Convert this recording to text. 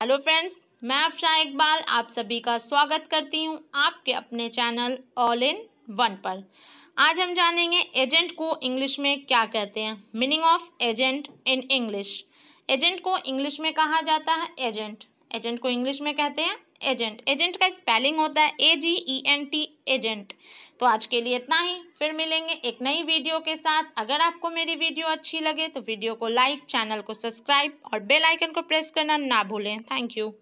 Hello friends, मैं अफशा इकबाल आप सभी का स्वागत करती हूँ आपके अपने चैनल ऑल इन वन पर। आज हम जानेंगे एजेंट को इंग्लिश में क्या कहते हैं। Meaning of agent in English agent को इंग्लिश में कहा जाता है एजेंट। एजेंट को इंग्लिश में कहते हैं एजेंट। एजेंट का स्पेलिंग होता है A G E N T agent. तो आज के लिए इतना ही। फिर मिलेंगे एक नई वीडियो के साथ। अगर आपको मेरी वीडियो अच्छी लगे तो वीडियो को लाइक, चैनल को सब्सक्राइब और बेल आइकन को प्रेस करना ना भूलें। Thank you.